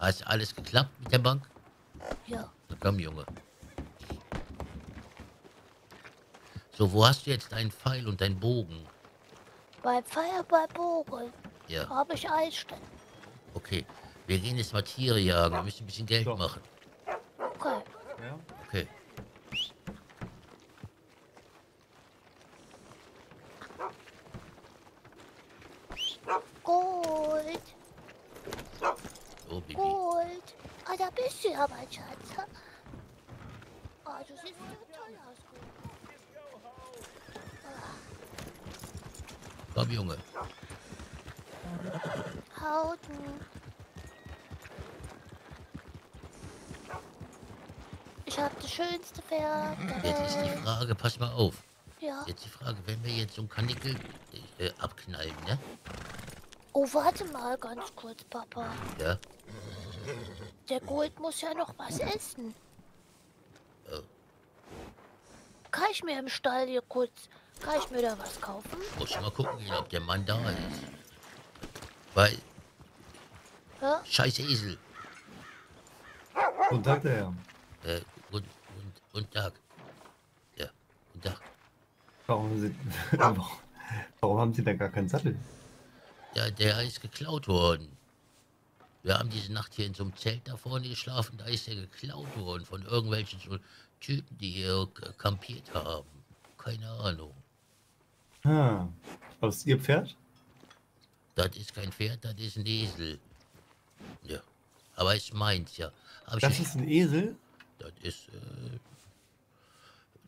Hast alles geklappt mit der Bank? Ja. Na komm, Junge. So, wo hast du jetzt deinen Pfeil und deinen Bogen? Bei Feuer bei Bogen Ja, habe ich Eisstein. okay. Wir gehen jetzt mal Tiere jagen. Wir müssen ein bisschen Geld So. machen. Okay. Ja? Okay. Gold, So, Bibi. Gold. Ah, da bist du ja, mein Schatz. Ah, du siehst so toll aus. Komm, Junge. Hauten. Ich hab das schönste Pferd Jetzt ist die. Frage, pass mal auf. Ja. Jetzt die Frage, wenn wir jetzt so ein Kanickel äh, abknallen, ne? Oh, warte mal ganz kurz, Papa. Ja. Der Gold muss ja noch was essen. Kann ich mir im Stall hier kurz, kann ich mir da was kaufen? Muss mal gucken ob der Mann da ist. Weil, Ja? scheiß Esel. Guten Tag, der Herr. Äh, und, und, und Tag. Ja, und Tag. Warum, haben Sie, warum, warum haben Sie denn gar keinen Sattel? Ja, der ist geklaut worden. Wir haben diese Nacht hier in so einem Zelt da vorne geschlafen, da ist er geklaut worden von irgendwelchen so Typen, die hier kampiert haben. Keine Ahnung. Ah, aber ist Ihr Pferd? Das ist kein Pferd, das ist ein Esel. Ja, aber ist meins, ja. Hab Das ist ein Esel? Das ist, äh,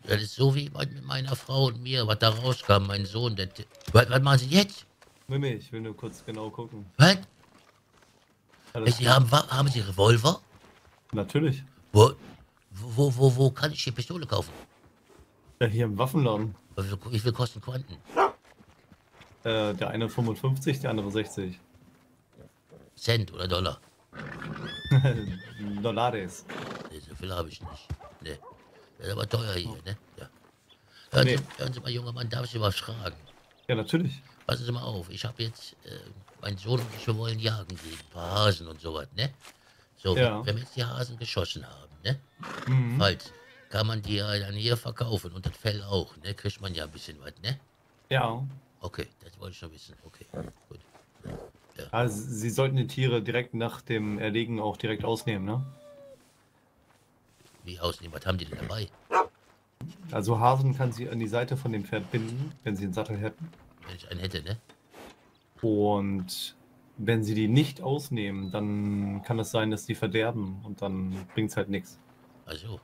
das ist so wie mit meiner Frau und mir, was da rauskam, mein Sohn. Der, was, was machen Sie jetzt? Nee, ich will nur kurz genau gucken. Was? Alles Sie haben, Wa- haben Sie Revolver? Natürlich. Wo, wo, wo, wo kann ich hier Pistole kaufen? Ja, hier im Waffenladen. Wie viel, kosten Quanten? Äh, der eine 55, der andere 60. Cent oder Dollar? Dollares. Nee, so viel habe ich nicht. Nee. Das ist aber teuer hier, ne? Ja. Hören, Nee. Sie, hören Sie mal, junger Mann, darf ich Sie was fragen? Ja, natürlich. Passen Sie mal auf, ich habe jetzt, äh, mein Sohn und ich, wir wollen jagen gehen, ein paar Hasen und sowas, ne? So, Ja. wenn, wir jetzt die Hasen geschossen haben, ne? Mhm. Falls, kann man die ja dann hier verkaufen und das Fell auch, ne? Kriegt man ja ein bisschen was, ne? Ja. Okay, das wollte ich schon wissen. Okay, gut. Also, Sie sollten die Tiere direkt nach dem Erlegen auch direkt ausnehmen, ne? Wie ausnehmen, was haben die denn dabei? Also Hasen kann sie an die Seite von dem Pferd binden, wenn sie einen Sattel hätten. Wenn ich einen hätte, ne? Und wenn sie die nicht ausnehmen, dann kann es sein, dass die verderben und dann bringt es halt nichts. Also,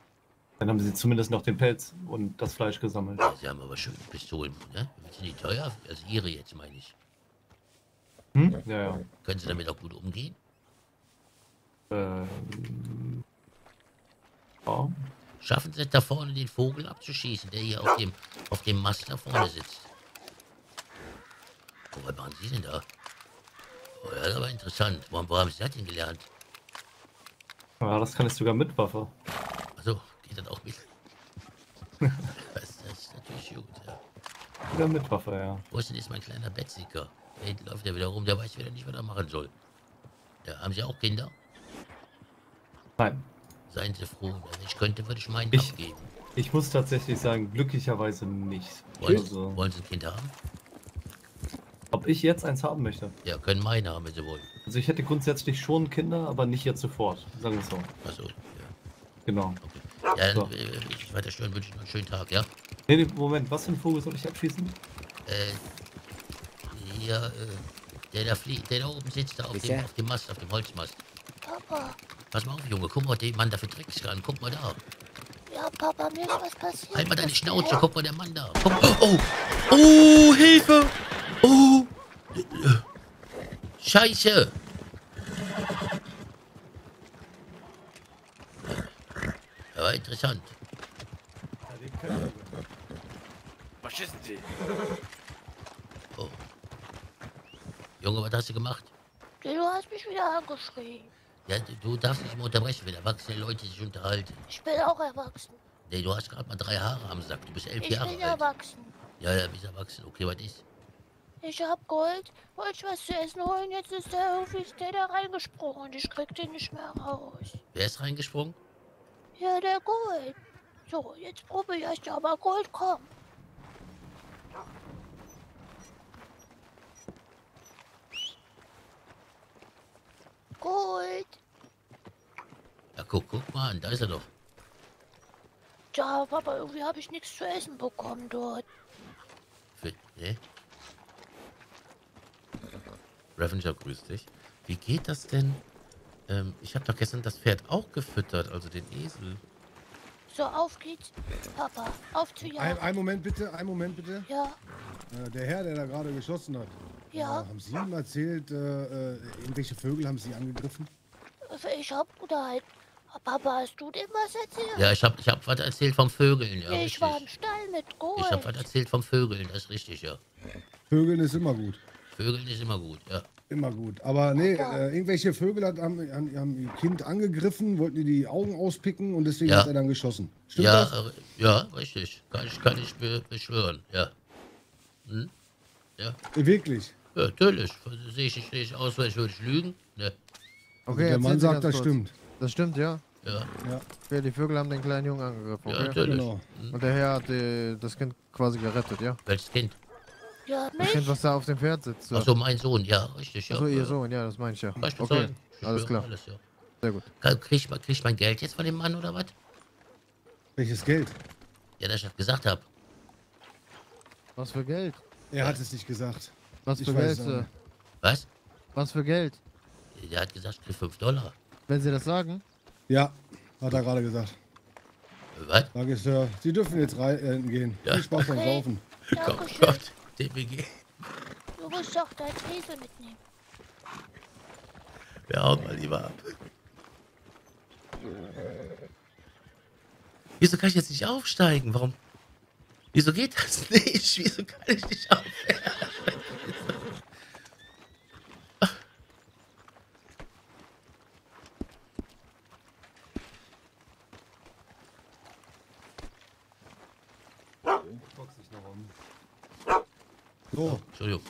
Dann haben sie zumindest noch den Pelz und das Fleisch gesammelt. sie haben aber schöne Pistolen, ne? Sind die teuer? Also ihre jetzt, meine ich. Hm? Ja, ja. Können sie damit auch gut umgehen? Ähm, ja. Schaffen sie es da vorne, den Vogel abzuschießen, der hier auf dem, auf dem Mast da vorne sitzt? Oh, was machen Sie denn da? Oh, das ist aber interessant. Wo, wo haben Sie das denn gelernt? ja, das kann ich sogar mit Waffe. Also, geht das auch mit? das, das ist natürlich gut, ja. Sogar mit Waffe, ja. Wo ist denn jetzt mein kleiner Betziger? Da hinten läuft er wieder rum, der weiß wieder nicht, was er machen soll. Ja, haben Sie auch Kinder? Nein. Seien Sie froh. Wenn ich könnte, würde ich meinen Ich- abgeben. Ich muss tatsächlich sagen, glücklicherweise nicht. Wollen, Also, wollen Sie ein Kind haben? ob ich jetzt eins haben möchte. Ja, können meine haben, wenn Sie wollen. Also ich hätte grundsätzlich schon Kinder, aber nicht jetzt sofort. Sagen wir es so. Achso, ja. Genau. Okay. Ja, So. äh, ich weiter stören, wünsche ich noch einen schönen Tag, ja? Nee, nee, Moment, was für einen Vogel soll ich abschießen? Äh, hier, äh, der da fliegt, der da oben sitzt, da auf dem, auf dem Mast, auf dem Holzmast. Papa, Pass mal auf, Junge, guck mal, den Mann da für Tricks kann. Guck mal da. ja, Papa, mir ist was passiert. Halt mal deine Schnauze, guck mal, der Mann da. Guck, oh, oh, oh, Hilfe! Oh! Scheiße! Ja, interessant. Was schießen Sie? Oh. Junge, was hast du gemacht? Du hast mich wieder angeschrien. Ja, du, darfst nicht mehr unterbrechen, wenn erwachsene Leute sich unterhalten. Ich bin auch erwachsen. Nee, du hast gerade mal drei Haare am Sack. Du bist elf Ich Jahre bin alt. erwachsen. Ja, ja, bist erwachsen. Okay, was ist? Ich hab Gold, wollte ich was zu essen holen, jetzt ist der der da reingesprungen und ich krieg den nicht mehr raus. Wer ist reingesprungen? Ja, der Gold. So, jetzt probier ich aber Gold, komm. Gold. Ja, guck, guck mal an, da ist er doch. Ja, aber irgendwie habe ich nichts zu essen bekommen dort. Für, ne? Ravenger, grüß dich. Wie geht das denn? Ähm, ich habe doch gestern das Pferd auch gefüttert, also den Esel. So, auf geht's. Papa, auf zu Ein, jagen. ein Moment bitte, ein Moment bitte. Ja, Äh, der Herr, der da gerade geschossen hat. Ja. Äh, haben Sie ihm erzählt, äh, äh, irgendwelche Vögel haben Sie angegriffen? ich hab oder halt. Papa, hast du dem was erzählt? Ja, ich habe ich hab was erzählt vom Vögeln, ja, ich richtig. war im Stall mit Gold. Ich habe was erzählt vom Vögeln, das ist richtig, ja. Vögeln ist immer gut. Vögeln ist immer gut, ja. Immer gut. Aber nee, äh, irgendwelche Vögel hat, haben, haben, haben ihr Kind angegriffen, wollten ihr die Augen auspicken und deswegen Ja. hat er dann geschossen. Stimmt ja, das? äh, ja, richtig. Kann ich, kann ich be beschwören, ja. Hm? Ja, Wirklich. ja natürlich. Sehe ich, ich aus, als würde ich lügen? Ne, Okay, der Mann sagt, das kurz. stimmt. Das stimmt, ja. ja, Ja, Okay, die Vögel haben den kleinen Jungen angegriffen. ja, Okay? natürlich. genau. Und der Herr hat äh, das Kind quasi gerettet, ja? Welches Kind? Ja, Das mich? Kind, was da auf dem Pferd sitzt. Ach so, mein Sohn, ja, richtig. Ja. Achso, ihr ja. Sohn, ja, das meine ich ja. Kann ich Okay. Ich alles klar. Alles, ja. Sehr gut. Kann- Krieg ich, mal- krieg ich mein Geld jetzt von dem Mann oder was? Welches Geld? Ja, das ich das gesagt habe. Was für Geld? Er hat es nicht gesagt. Was Ich für Geld? Was? Was für Geld? Der hat gesagt, ich krieg 5 Dollar. Wenn Sie das sagen? Ja, hat er gerade gesagt. Was? Sag ich, Sir, Sie dürfen jetzt rein äh, gehen. Ja. Viel Spaß beim Okay. Saufen. Dankeschön. Gott, DBG. Du musst doch dein Esel mitnehmen. Wir hauen mal lieber ab. Wieso kann ich jetzt nicht aufsteigen? Warum? Wieso geht das nicht? Wieso kann ich nicht aufsteigen? So, Entschuldigung.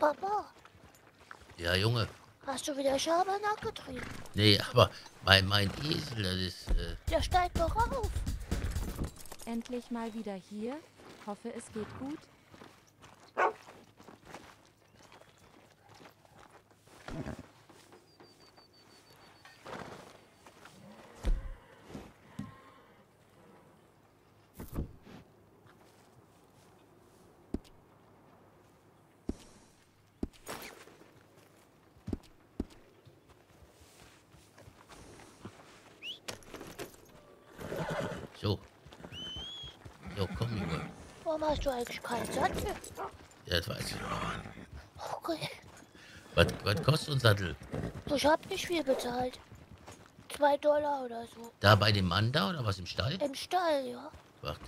Papa, Ja, Junge. hast du wieder Schabernack getrieben? Nee, aber mein, mein Esel, das ist. Äh, Der steigt doch auf. Endlich mal wieder hier. Hoffe, es geht gut. so. So, komm, Junge. Warum hast du eigentlich keinen Sattel? Ja, das weiß ich. Okay. Was, was kostet ein Sattel? Ich hab nicht viel bezahlt. Zwei Dollar oder so. Da bei dem Mann da oder was im Stall? Im Stall, ja. Warte.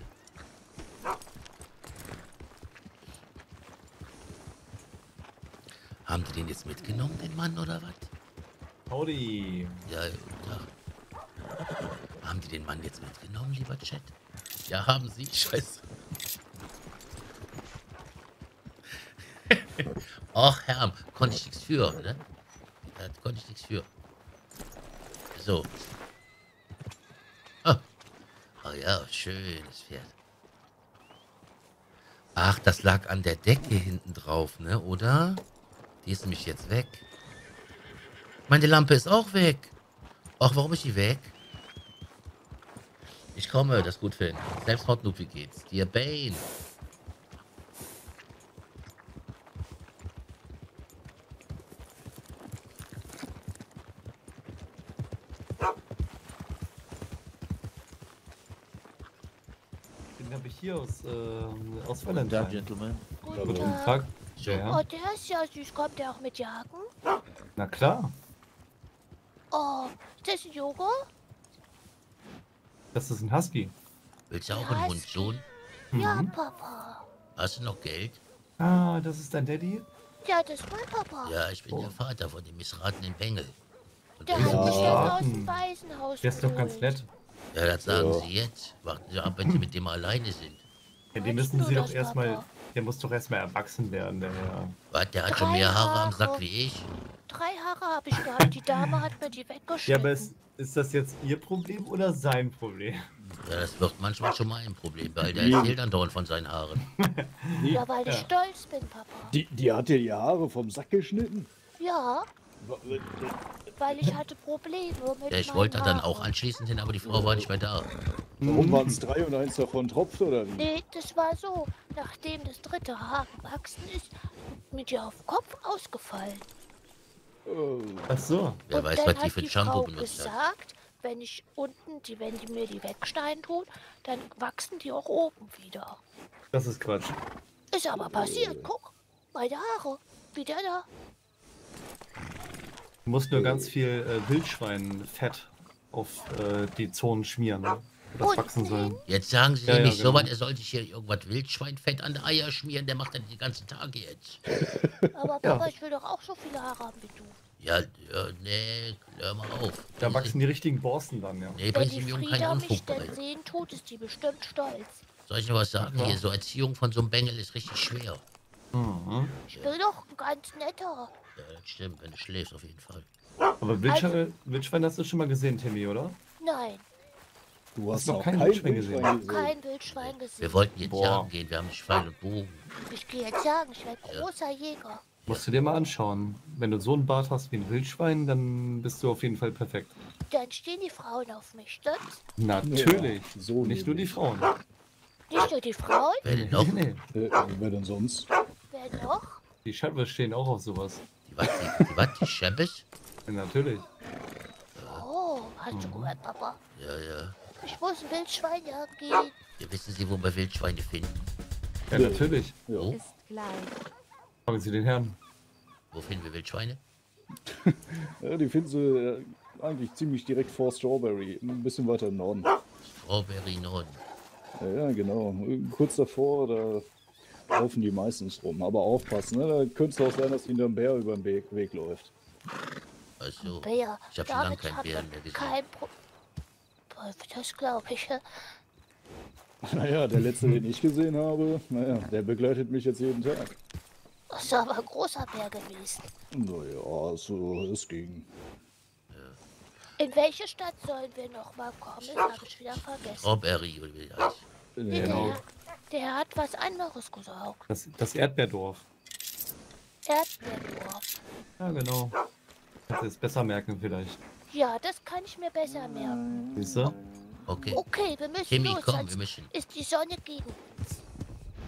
Haben die den jetzt mitgenommen, den Mann, oder was? Howdy. Ja, guten Tag. Haben die den Mann jetzt mitgenommen, lieber Chat? Ja, haben sie. Scheiße. Ach, Herr, konnte ich nichts für, ne? Da konnte ich nichts für. So. Ah. Oh ja, schönes Pferd. Ach, das lag an der Decke hinten drauf, ne? Oder? Die ist nämlich jetzt weg. Meine Lampe ist auch weg. Ach, warum ist die weg? Ich komme, das gut für ihn. Selbstmord, wie geht's? Dir, Bane. Den habe ich hier aus, äh, aus Guten Tag. Gentlemen. Guten Guten Tag. Ja, Oh, der ist ja süß. Kommt der auch mit Jagen? na klar. Oh, ist das ein Yoga? Das ist ein Husky. Willst du auch einen Hund, Sohn? Ja, Mhm. Papa. Hast du noch Geld? Ah, das ist dein Daddy? Ja, das ist mein Papa. Ja, ich bin der Vater von dem missratenen Bengel. Und Der der hat mich ist, dann aus dem Waisenhaus Der ist doch ganz nett. ja, das sagen Ja. Sie jetzt. Warten Sie ab, wenn Sie mit dem alleine sind. Ja, die Meinst müssen sie doch erstmal. Der muss doch erstmal erwachsen werden, der Herr. Was, der hat schon mehr Haare am Sack Haare. wie ich? Drei Haare habe ich gehabt. Die Dame hat mir die weggeschnitten. Ja, aber ist, ist das jetzt Ihr Problem oder sein Problem? Ja, das wird manchmal schon mal ein Problem, weil der Ja. erzählt dann dauernd von seinen Haaren. Ja, weil ich Ja. stolz bin, Papa. Die, die hat dir die Haare vom Sack geschnitten? Ja, weil ich hatte Probleme mit Ja, ich wollte dann Haaren. auch anschließend hin, aber die Frau war nicht mehr da. Warum waren es drei und eins davon tropft oder wie? Nee, das war so. Nachdem das dritte Haar gewachsen ist, mir die auf Kopf ausgefallen. Oh, Ach so. Wer und weiß, dann was die hat für die Shampoo Frau benutzt hat. gesagt, wenn ich unten, die, wenn die mir die wegschneiden tut, dann wachsen die auch oben wieder. Das ist Quatsch. Ist aber passiert, guck. Meine Haare. Wieder da. Du musst nur ganz viel äh, Wildschweinfett auf äh, die Zonen schmieren, ne? wo das Und wachsen soll. Jetzt sagen Sie Ja, ihm ja, nicht so genau. was, er soll sich hier irgendwas Wildschweinfett an die Eier schmieren, der macht das die ganzen Tage jetzt. Aber Ja. Papa, ich will doch auch so viele Haare haben wie du. Ja, äh, nee, hör mal auf. Da wachsen die richtigen Borsten dann, ja. Nee, Wenn die Frieda mich denn sehen tut, ist die bestimmt stolz. Soll ich noch was sagen? Ja. Hier, so Erziehung von so einem Bengel ist richtig schwer. Mhm. Ich will doch ein ganz netter. Ja, das stimmt, wenn du schläfst auf jeden Fall. Aber Wildschwein, Wildschwein hast du schon mal gesehen, Timmy, oder? Nein, du hast noch noch kein Wildschwein Wildschwein gesehen? gesehen. kein Wildschwein gesehen. Wir wollten jetzt Boah. jagen gehen, wir haben und Bogen. Ich gehe jetzt sagen, ich werde großer Jäger. Musst du dir mal anschauen. Wenn du so einen Bart hast wie ein Wildschwein, dann bist du auf jeden Fall perfekt. Dann stehen die Frauen auf mich, stimmt's? Natürlich. Ja, so Nicht nur die. Frauen. Nicht nur die Frauen, Wer denn noch? Nee, Äh, wer denn sonst? wer noch? die Schöpfe stehen auch auf sowas. Die was, die, die, was, die Scheppes? Ja, natürlich. Oh, hast du gehört, Papa? Ja, ja. Ich muss ein Wildschwein jagen gehen. Ja, wissen Sie, wo wir Wildschweine finden? Ja, natürlich. Ja. Wo? Ist gleich. Fragen Sie den Herrn. Wo finden wir Wildschweine? Ja, die finden sie äh, eigentlich ziemlich direkt vor Strawberry, ein bisschen weiter im Norden. Strawberry Norden. Ja, ja, genau. Kurz davor, da laufen die meistens rum. Aber aufpassen, ne? da könnte es auch sein, dass hinter ein Bär über den Weg, Weg läuft. Also, Bär. Ich hab schon lange keinen Bären mehr gesehen. Kein Pro das glaube ich. Naja, der letzte, den ich gesehen habe, naja, der begleitet mich jetzt jeden Tag. Das ist aber ein großer Bär gewesen. Naja, so, es ging. In welche Stadt sollen wir noch mal kommen? Das habe ich wieder vergessen. Strawberry oder wie das heißt. Genau. Der, hat was anderes gesagt. Das, das Erdbeerdorf. Erdbeerdorf. Ja, genau. Kannst du es besser merken vielleicht. Ja, das kann ich mir besser merken. Siehst du? Okay. Okay, wir müssen Timmy, los, komm, wir müssen, ist die Sonne gegen.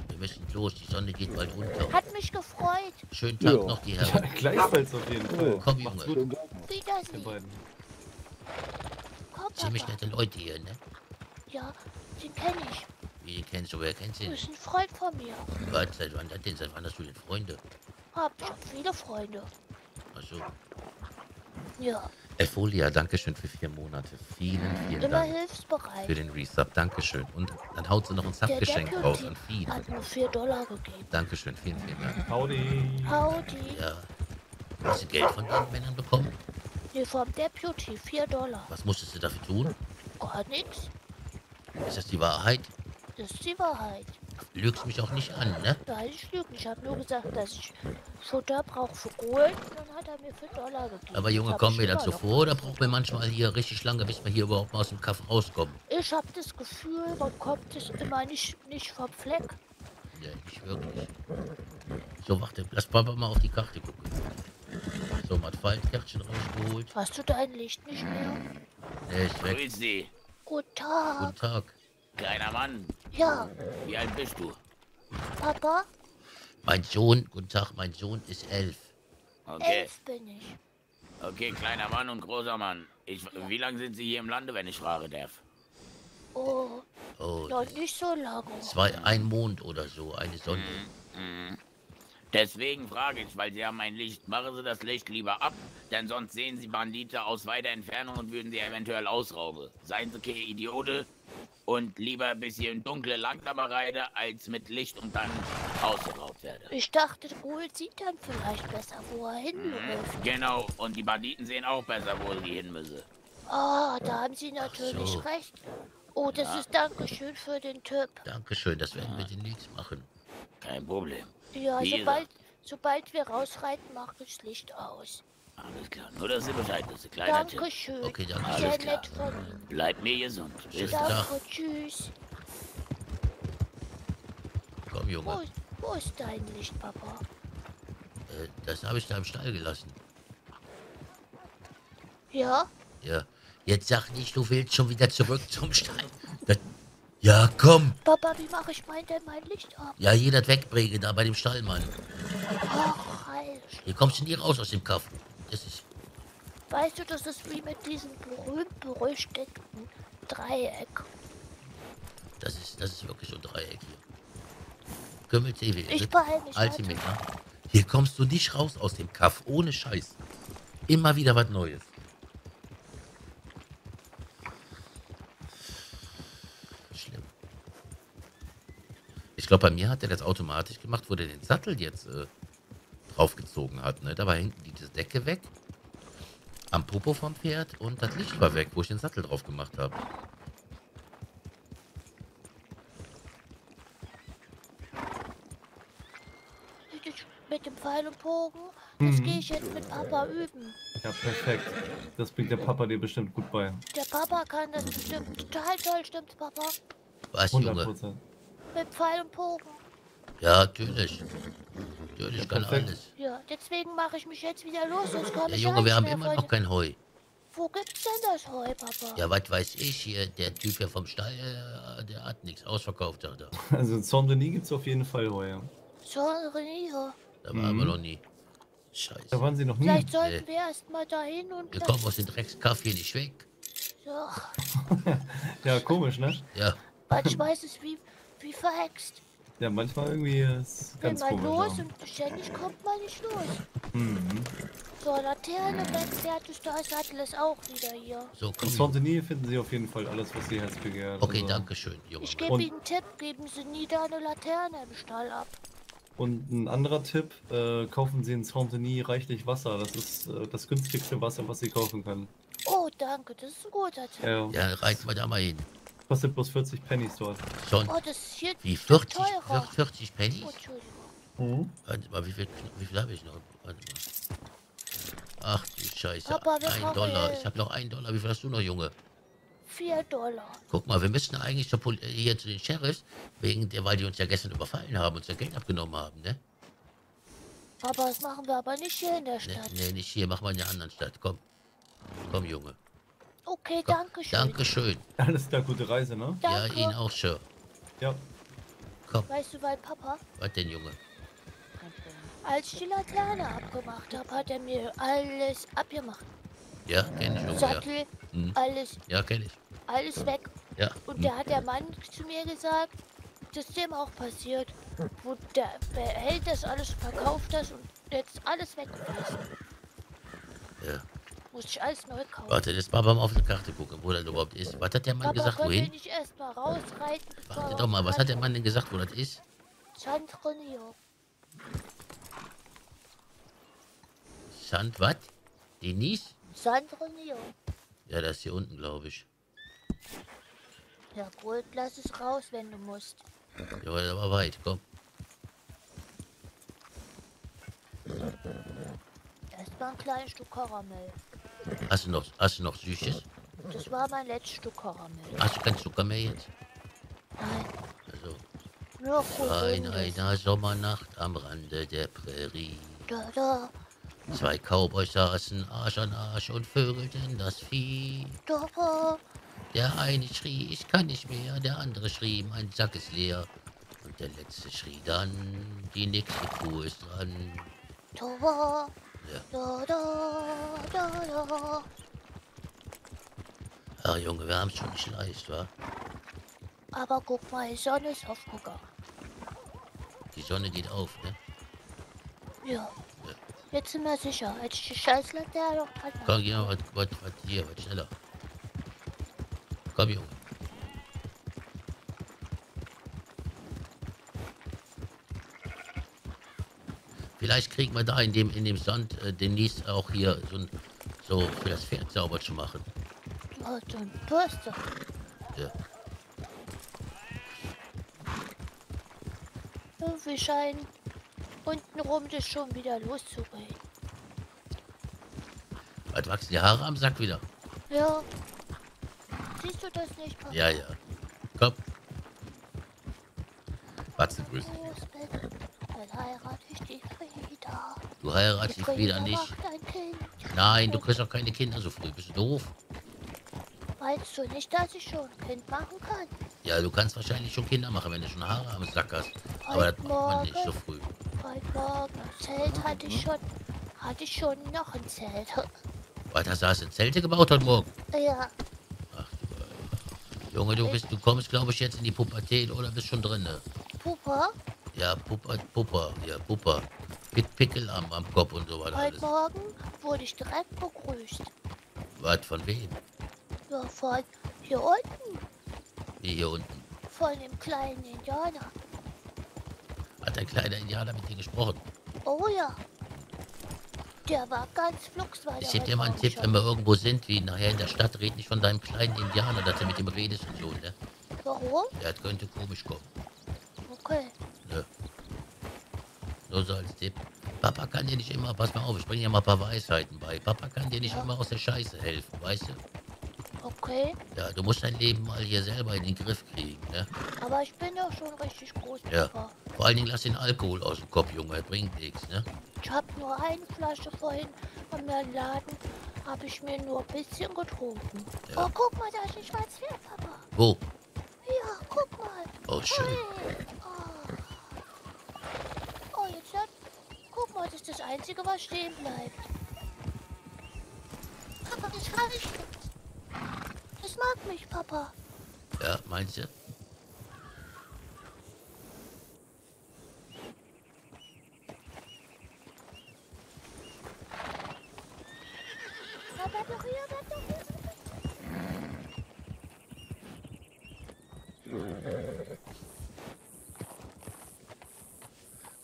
wir müssen los, die Sonne geht bald unter. Hat mich gefreut. Schönen Tag Ja. noch, die Ja, Herren. gleichfalls auf jeden Fall. Komm, Junge. Wiedersehen. beiden. Komm, Ziemlich nette Leute hier, ne? Ja, den kenne ich. Wie kennst du, wer kennt Du den? bist ein Freund von mir. Was, seit wann das denn? Seit wann hast du denn Freunde? Hab viele Freunde. Also, Ja, Efolia, Dankeschön für vier Monate. Vielen, vielen immer Dank hilfsbereit. für den Resub. Dankeschön. Und dann haut sie noch ein Subgeschenk raus Deputy an Vieh. hat nur 4 Dollar gegeben. Dankeschön, vielen, vielen Dank. Howdy. Howdy. Ja. Hast du Geld von den Männern bekommen? Nee, vom Deputy 4 Dollar. Was musstest du dafür tun? Gar nix. Ist das die Wahrheit? Das ist die Wahrheit. Lügst mich auch nicht an, ne? Nein, ich lüge nicht. Ich habe nur gesagt, dass ich Futter brauche für Kohlen. Und dann hat er mir 4 Dollar gegeben. Aber Junge, kommen wir dazu vor oder brauchen wir manchmal hier richtig lange, bis wir hier überhaupt mal aus dem Kaff rauskommen? Ich habe das Gefühl, man kommt es immer nicht, nicht vom Fleck. Ja, nicht wirklich. So, warte, lass Papa mal auf die Karte gucken. So, mal Faltkärtchen rausgeholt. Hast du dein Licht nicht mehr? Der ist weg. Grüß Sie, Guten Tag. Guten Tag. kleiner Mann. Ja, Wie alt bist du? Papa, Mein Sohn, guten Tag, mein Sohn ist elf. Okay, elf bin ich. okay, kleiner Mann und großer Mann. Ich, wie lange sind Sie hier im Lande, wenn ich fragen darf? Oh, Oh, noch nicht so lange. zwei, ein Mond oder so, eine Sonne. Mhm. Deswegen frage ich, weil Sie haben ein Licht. Machen Sie das Licht lieber ab, denn sonst sehen Sie Bandite aus weiter Entfernung und würden sie eventuell ausrauben. Seien Sie keine Idiote und lieber ein bisschen dunkle Langsammerreide als mit Licht und dann ausgeraubt werde. Ich dachte, Gold sieht dann vielleicht besser, wo er hinläuft. Genau, und die Banditen sehen auch besser, wo sie hin müssen. Ah, da haben Sie natürlich so. recht. Oh, das ist Dankeschön für den Tipp. Dankeschön, das werden wir demnächst machen. Kein Problem. Ja, sobald, sobald wir rausreiten, mache ich das Licht aus. Alles klar. Nur, dass Sie Bescheid wissen. Kleiner Tipp. Dankeschön. Okay, danke Alles Sehr klar. Bleibt mir gesund. Bis Tag. dann. Danke, tschüss. Komm, Wo, Junge. ist- wo ist dein Licht, Papa? Äh, das habe ich da im Stall gelassen. Ja? Ja. Jetzt sag nicht, du willst schon wieder zurück zum Stall. Das, ja, komm. Papa, wie mache ich mein denn mein Licht ab? Ja, das wegbringen, da bei dem Stallmann. Ach. Hier kommst du nie raus aus dem Kaff. Weißt du, das ist wie mit diesem berühmt-berüchtigten Dreieck. Das ist, das ist wirklich so ein Dreieck hier. Kümmelt TV. Ich beeil mich. Alte. Hier kommst du nicht raus aus dem Kaff. Ohne Scheiß. Immer wieder was Neues. Schlimm. Ich glaube, bei mir hat er das automatisch gemacht, wo der den Sattel jetzt äh, draufgezogen hat. Ne? Da war hinten diese Decke weg. Am Popo vom Pferd und das Licht war weg, wo ich den Sattel drauf gemacht habe. Mit dem Pfeil und Bogen, das Mhm. gehe ich jetzt mit Papa üben. Ja, perfekt. Das bringt der Papa dir bestimmt gut bei. Der Papa kann das bestimmt total toll, stimmt's, Papa? Was, 100 Junge? Prozent. Mit Pfeil und Bogen. Ja, natürlich. Natürlich kann perfekt. alles. Ja, deswegen mache ich mich jetzt wieder los, sonst komme Ja, ich Junge, wir haben nicht mehr immer noch kein Heu. Wo gibt's denn das Heu, Papa? Ja, was weiß ich hier, der Typ hier vom Stall, äh, der hat nichts ausverkauft, sagt er. Also in Saint-Denis gibt es auf jeden Fall heuer. Sorry, hier. Da waren wir Mhm. noch nie. Scheiße. Da waren sie noch nie. Vielleicht sollten Nee. wir erst mal dahin und Wir kommen aus dem Dreckskaff hier nicht weg. Ja, Ja, komisch, ne? Ja, manchmal ist es wie, wie verhext. Ja, manchmal irgendwie ist ganz man komisch. los und ständig kommt man nicht los. Mhm. So, Laterne weg, fertig, da ist Sattel ist auch wieder hier. so In. Saint-Denis finden sie auf jeden Fall alles, was ihr Herz begehrt. Okay, also. danke schön, Junge. Ich gebe Ihnen einen Tipp, geben Sie nie da eine Laterne im Stall ab. Und ein anderer Tipp, äh, kaufen Sie in Saint-Denis reichlich Wasser. Das ist äh, das günstigste Wasser, was Sie kaufen können. Oh, danke, das ist ein guter Tipp. Ja, Ja, reiten wir da mal hin. Kostet bloß 40 Pennies dort. Schon. Oh, das ist hier Wie ein Stück 40, teurer. 40 Pennies? Oh, Entschuldigung. Mhm. Warte mal, wie viel, wie viel habe ich noch? Warte mal. Ach du Scheiße, Papa, wir ein Dollar. Ich habe noch einen Dollar. Wie viel hast du noch, Junge? Vier Dollar. Guck mal, wir müssten eigentlich zur Pol hier zu den Sheriffs, wegen der, weil die uns ja gestern überfallen haben, unser Geld abgenommen haben, ne? Papa, das machen wir aber nicht hier in der Ne, Stadt. ne nicht hier, mach mal in der anderen Stadt. Komm. Komm, Junge. Okay, danke schön. Dankeschön. Alles klar, gute Reise, ne? Ja, Danke. Ihnen auch, Sir. Ja. Komm, Weißt du, weil Papa, was denn, Junge? als ich die Laterne abgemacht habe, hat er mir alles abgemacht. Ja, kenn ich, Junge, ja. Sattel, Hm. alles, Ja, kenn ich. alles weg. Ja. Und hm. da hat der Mann zu mir gesagt, das ist dem auch passiert. Wo der behält das alles, verkauft das und jetzt alles weggefressen. Ja. Muss ich alles neu kaufen. Warte, jetzt mal mal auf die Karte gucken, wo das überhaupt ist. Was hat der Mann Papa, gesagt, wohin? nicht erst mal rausreiten? Warte doch mal, was hat der? Mann denn gesagt, wo das ist? Sandronio. Sand, was? Denise? Sandronio. Ja, das ist hier unten, glaube ich. Ja gut, lass es raus, wenn du musst. Ja, aber weit, komm. Erstmal ein kleines Stück Karamell. Hast du noch, hast du noch Süßes? Das war mein letztes Stück Karamell. Hast du kein Zucker mehr jetzt? Nein, Also, nur in einer Sommernacht am Rande der Prärie. Da, da, Zwei Cowboys saßen Arsch an Arsch und vögelten das Vieh. da, da. Der eine schrie, ich kann nicht mehr, der andere schrie, mein Sack ist leer. Und der letzte schrie dann, die nächste Kuh ist dran. Da, Ja. da, da, da. Ach Junge, wir haben es schon nicht leicht, wa? Aber guck mal, die Sonne ist aufgegangen. Die Sonne geht auf, ne? Ja. Jetzt sind wir sicher. Als ich die Scheißlaterne noch hatte. Komm, mal, was, was, was, hier, was schneller. Komm, Junge. Vielleicht kriegen wir da in dem, in dem Sand äh, demnächst auch hier so, ein, so für das Pferd sauber zu machen. Oh, so ein Bürste. Ja. Irgendwie scheinen untenrum das schon wieder loszugehen. Was wachsen die Haare am Sack wieder? Ja. Siehst du das nicht, Papa? Ja, ja. Komm. Watze, grüß dich. Dann heirate ich dich wieder. Du heiratest Die dich wieder nicht. Ein. Nein, du kriegst auch keine Kinder so früh. Bist du doof? Meinst du nicht, dass ich schon ein Kind machen kann? Ja, du kannst wahrscheinlich schon Kinder machen, wenn du schon Haare am Sack hast. Aber das Heute macht man nicht Morgen. so früh. Heute Morgen im Zelt hatte ich schon, hatte ich schon noch ein Zelt. Was hast du, hast du Zelte gebaut heute Morgen? Ja, Ach, du, Junge, du, bist, du kommst, glaube ich, jetzt in die Pubertät oder bist schon drin, ne? Pupa, Ja, Puppa, Puppa, ja, Puppa. Pick, Pickel am, am Kopf und so weiter heute alles. Morgen wurde ich direkt begrüßt. Was, von wem? Ja, von hier unten, Wie hier unten. von dem kleinen Indianer. Hat ein kleiner Indianer mit dir gesprochen? Oh ja. Der war ganz flugs, weil Ich er gebe dir mal einen Tipp, wenn wir irgendwo sind, wie nachher in der Stadt, red nicht von deinem kleinen Indianer, dass du mit ihm redest und so, ne? Warum? Der könnte komisch kommen. Okay. Ne? Nur so als Tipp. Papa kann dir nicht immer, pass mal auf, ich bringe dir mal ein paar Weisheiten bei. Papa kann dir nicht Ja. immer aus der Scheiße helfen, weißt du? Okay. Ja, du musst dein Leben mal hier selber in den Griff kriegen, ne? Aber ich bin doch schon richtig groß, Ja. Papa. Vor allen Dingen lass den Alkohol aus dem Kopf, Junge, bringt nichts, ne? Ich hab nur eine Flasche vorhin am Laden, habe ich mir nur ein bisschen getrunken. Ja. Oh, guck mal, da ist ein schwarzes Pferd, Papa. Wo? Ja, guck mal. Oh, schön. Hey. Oh. oh, jetzt hat... Guck mal, das ist das Einzige, was stehen bleibt. Papa, das reicht. Das mag mich, Papa. Ja, meinst du? Na, bleib doch hier, bleib doch hier.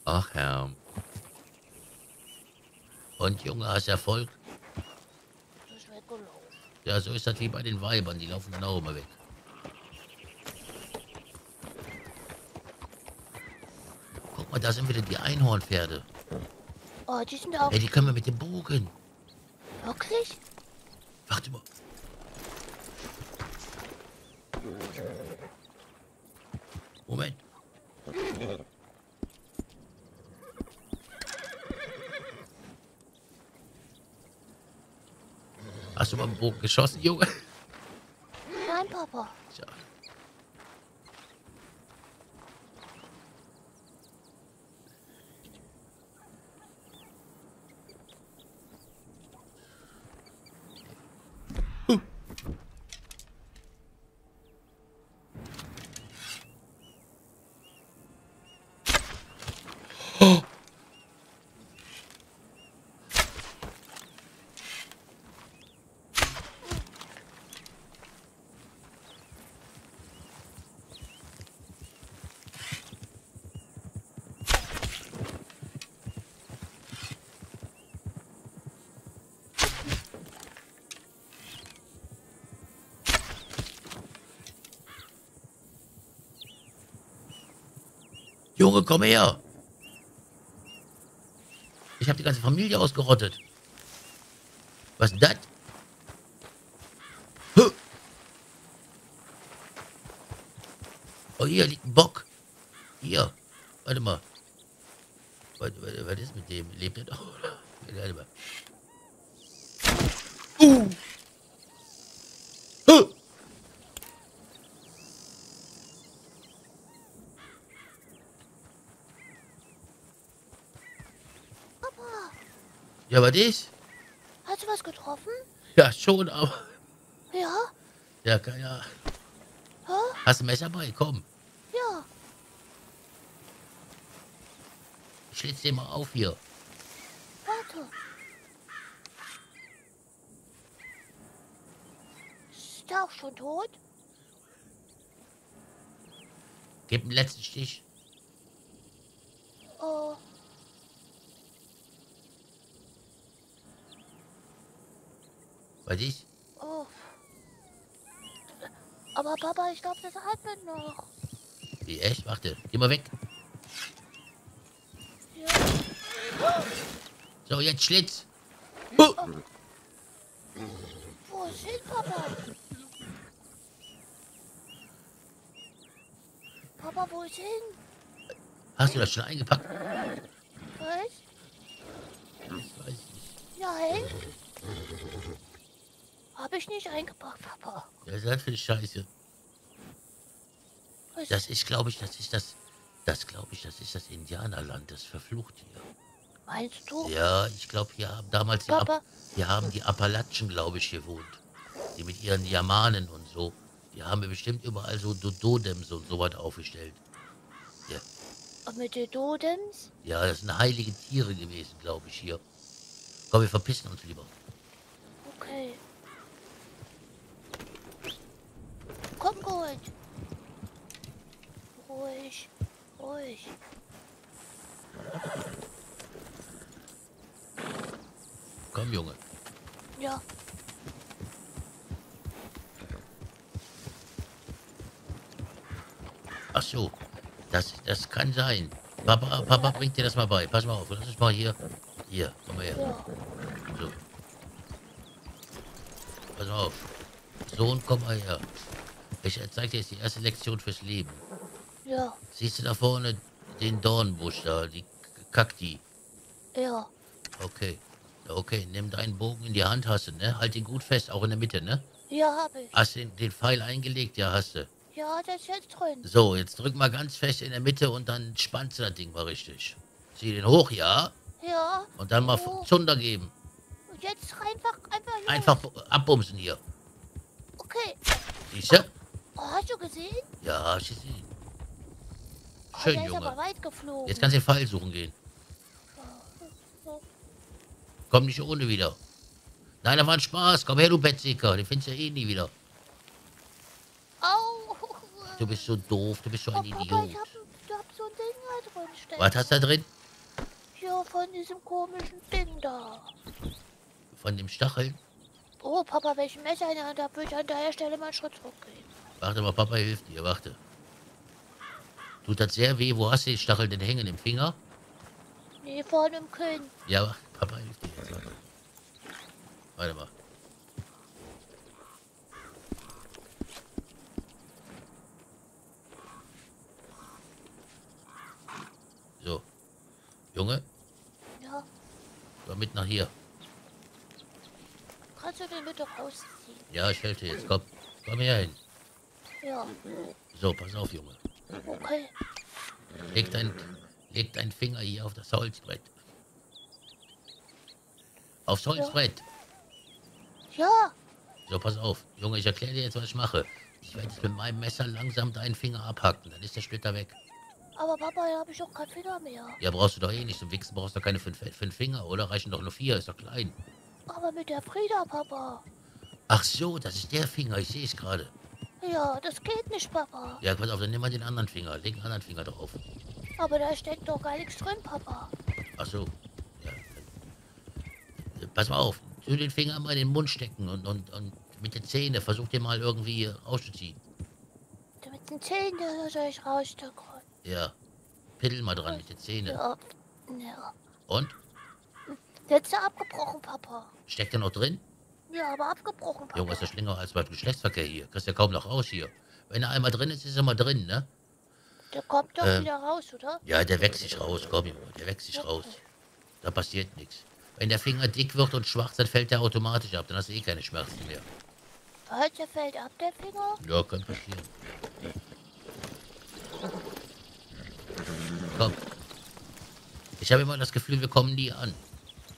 Ach, Herr. Und Junge, hast Erfolg? Ja, so ist das wie bei den Weibern, die laufen dann auch immer weg. Guck mal, da sind wieder die Einhornpferde. Oh, die sind auch Ey, die können wir mit dem Bogen. wirklich? Warte mal. Moment. Hast du mal mit dem Bogen geschossen, Junge? Nein, Papa. Tja. Junge, komm her. Ich habe die ganze Familie ausgerottet. Was ist das? Oh, hier liegt ein Bock. Hier. Warte mal. Was, was, was ist mit dem? Lebt er doch? oder? Warte mal. Uh. Huh. Papa, Ja, was ist? hast du was getroffen? Ja, schon, aber... Ja? Ja, keine Ahnung. Hä? Hast du ein Messer bei? Komm. Ja. Ich schlitz den mal auf hier. Warte. Ist der auch schon tot? Gib einen letzten Stich. Oh. Ist? Oh. Aber Papa, ich glaube, das atmet noch. Wie, echt? Warte, geh mal weg. Ja. So, jetzt Schlitz. Oh, Wo ist hin, Papa? Papa, wo ist hin? hast du das schon eingepackt? Was? Das weiß ich nicht. Nein. Habe ich nicht eingepackt, Papa. Was ist das eine Scheiße? Was? Das ist, glaube ich, das ist das... Das glaube ich, das ist das Indianerland, das verflucht hier. Meinst du? Ja, ich glaube, hier haben damals die, Ap Papa, hier haben die Appalachen, glaube ich, gewohnt. Die mit ihren Yamanen und so. Die haben bestimmt überall so Dodems und sowas aufgestellt. mit den Dodems? Ja, das sind heilige Tiere gewesen, glaube ich, hier. Komm, wir verpissen uns lieber. Okay. Gut. Ruhig, ruhig. Komm, Junge. Ja, Ach so, das, das kann sein. Papa, Papa bringt dir das mal bei. Pass mal auf, lass uns mal hier. Hier, komm mal her. ja. So. Pass mal auf. Sohn, komm mal her. Ich zeig dir jetzt die erste Lektion fürs Leben. Ja, Siehst du da vorne den Dornbusch da, die Kakti? ja, Okay. Okay, nimm deinen Bogen in die Hand, hast du, ne? Halt ihn gut fest, auch in der Mitte, ne? ja, hab ich. Hast du den, den Pfeil eingelegt? Ja, hast du. Ja, das ist jetzt drin. So, jetzt drück mal ganz fest in der Mitte und dann spannst du das Ding mal richtig. Zieh den hoch, ja? Ja, Und dann mal Oh. Zunder geben. und jetzt einfach, einfach los. Einfach bu- abbumsen hier. Okay. Siehst du? Oh, hast du gesehen? Ja, ich gesehen. Oh, Schön, aber Junge. weit geflogen. Jetzt kannst du den Pfeil suchen gehen. Komm nicht ohne wieder. Nein, das war ein Spaß. Komm her, du Bettsicker. Den findest du eh nie wieder. Au. Du bist so doof. Du bist so Oh, ein Papa, Idiot. ich hab, ich hab so ein Ding da drin stecken. Was hast du da drin? Ja, von diesem komischen Ding da. Von dem Stachel? Oh, Papa, welchen Messer in der Hand habe, würde ich an der Stelle mal einen Schritt zurückgehen. Warte mal, Papa hilft dir. Warte. Tut das sehr weh? Wo hast du den Stachel denn hängen? Im Finger? Nee, vorne im Kinn. Ja, warte, Papa hilft dir jetzt. Warte. Warte mal. So. Junge, Ja, komm mit nach hier. kannst du den bitte rausziehen? Ja, ich helfe dir jetzt. Komm. Komm her hin. Ja, So, pass auf, Junge. okay. Leg dein, leg deinen Finger hier auf das Holzbrett. Aufs Holzbrett. Ja, So, pass auf. Junge, ich erkläre dir jetzt, was ich mache. Ich werde jetzt mit meinem Messer langsam deinen Finger abhacken. Dann ist der Splitter weg. aber Papa, da habe ich auch keinen Finger mehr. Ja, brauchst du doch eh nicht. Zum Wichsen brauchst du doch keine fünf, fünf Finger, oder? Reichen doch nur vier. Ist doch klein. Aber mit der Frieda, Papa. Ach so, das ist der Finger. Ich sehe es gerade. Ja, das geht nicht, Papa. Ja, pass auf, dann nimm mal den anderen Finger. Leg einen anderen Finger drauf. Aber da steckt doch gar nichts drin, Papa. Ach so. Ja. Pass mal auf. Tu den Finger mal in den Mund stecken und, und, und mit den Zähnen versuch den mal irgendwie rauszuziehen. Mit den Zähnen soll ich rausstecken. Ja. Piddel mal dran mit den Zähnen. Ja, ja. Und? Jetzt ist er abgebrochen, Papa. Steckt er noch drin? Ja, aber abgebrochen, Papa. Junge, ist das länger als beim Geschlechtsverkehr hier. Kriegst ja kaum noch raus hier. Wenn er einmal drin ist, ist er mal drin, ne? Der kommt doch Ähm. wieder raus, oder? Ja, der wächst sich raus, komm, Junge, der wächst sich raus. Da passiert nichts. Wenn der Finger dick wird und schwach, dann fällt der automatisch ab. Dann hast du eh keine Schmerzen mehr. Was, der fällt ab, der Finger? Ja, kann passieren. Komm. Ich habe immer das Gefühl, wir kommen nie an.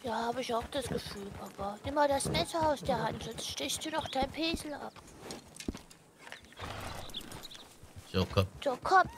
Ja, habe ich auch das Gefühl, Papa. Nimm mal das Messer aus der Hand, sonst stichst du noch dein Pesel ab. So, komm. So, komm.